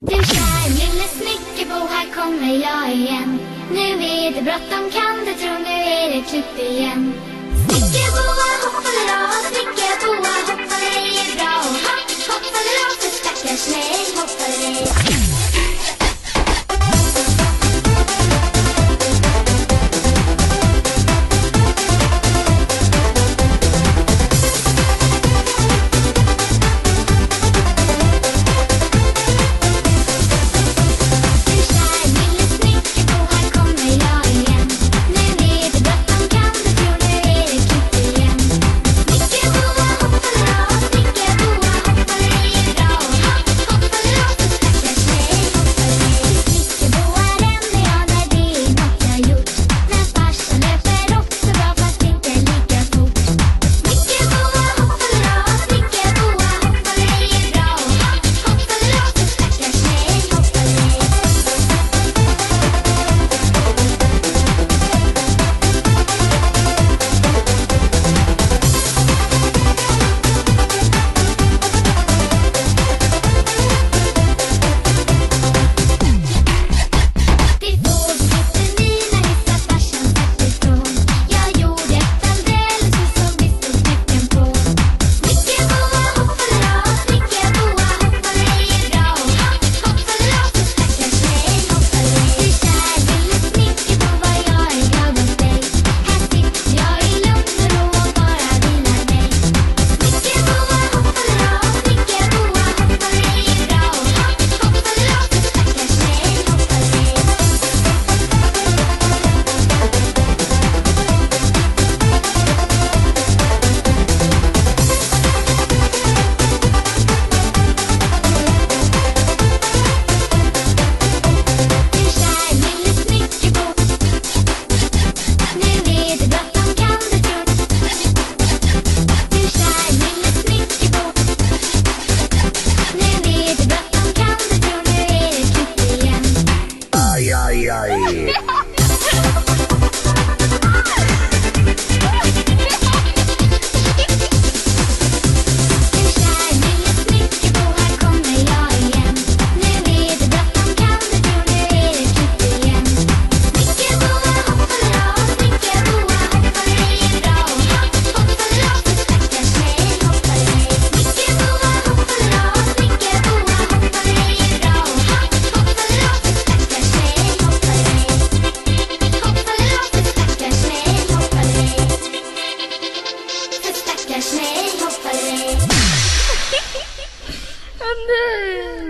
Du kär lille snickerbo, här kommer jag igen. Nu är det bråttom, kan du tro, nu är det klipp igen. Snickerboa hoppade av, snickerboa hoppade and then...